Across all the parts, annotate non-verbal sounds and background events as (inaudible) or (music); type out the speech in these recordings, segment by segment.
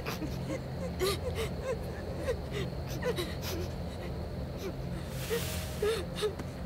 Ha ha ha!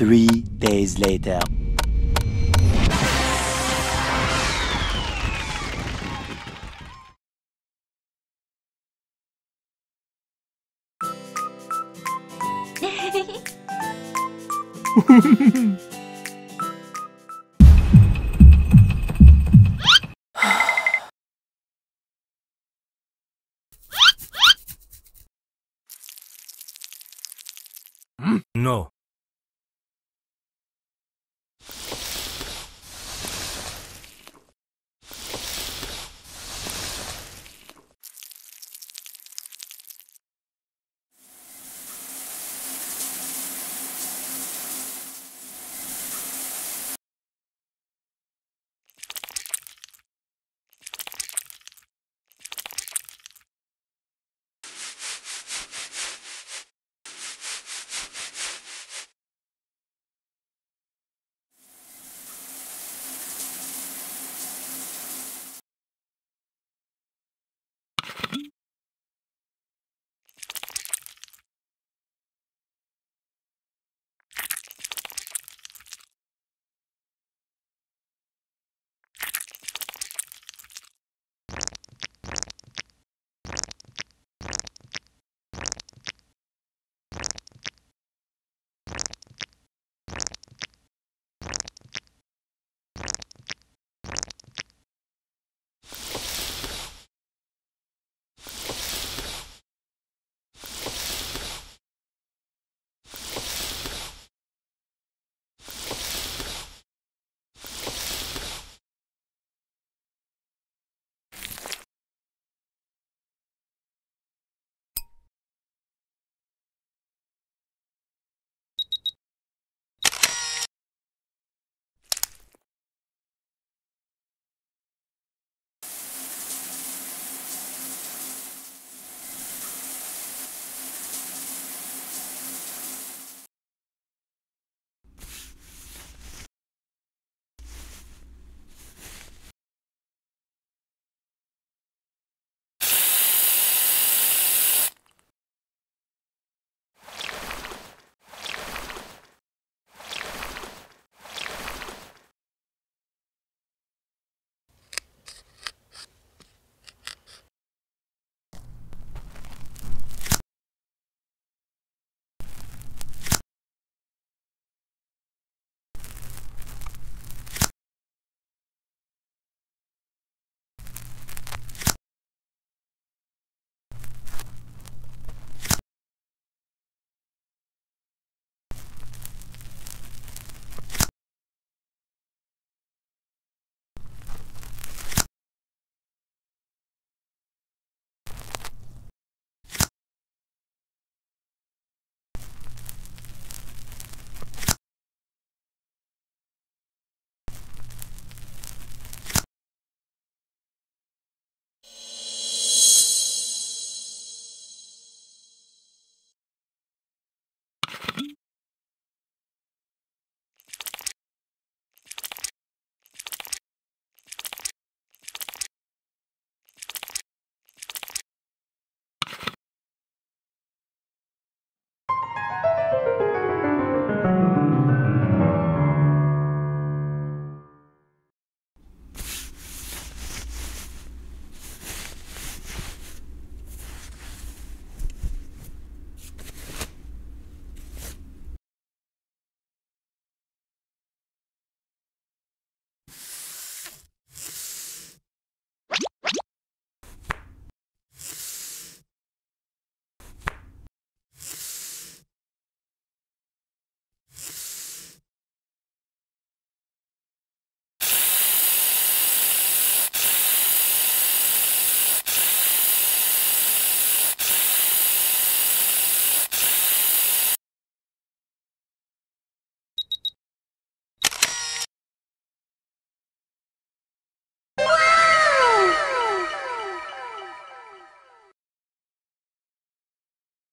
Three days later. (laughs) No.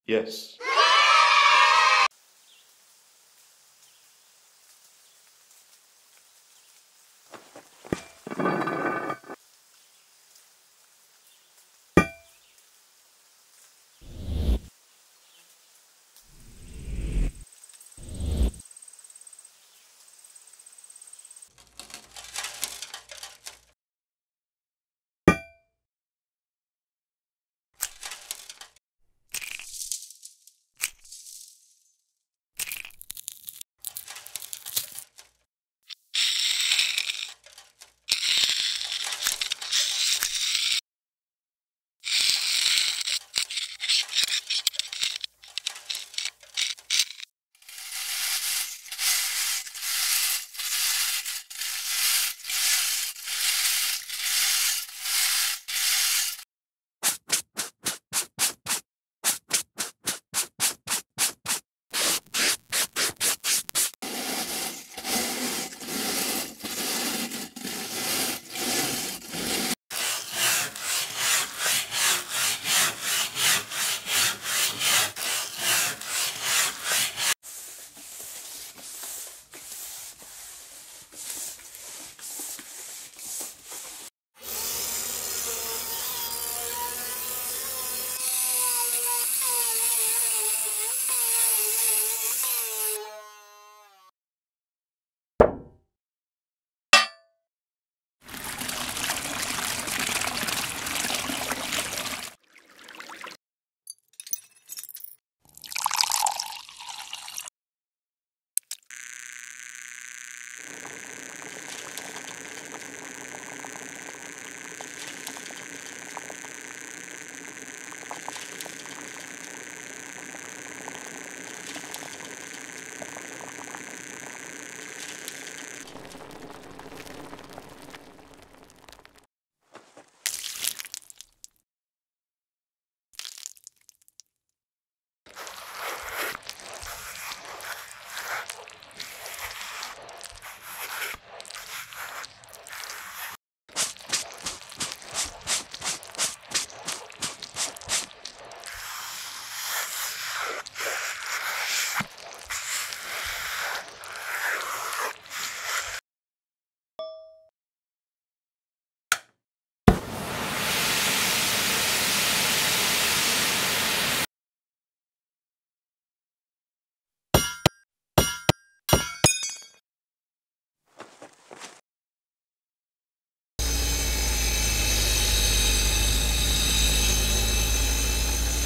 Yes.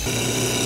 You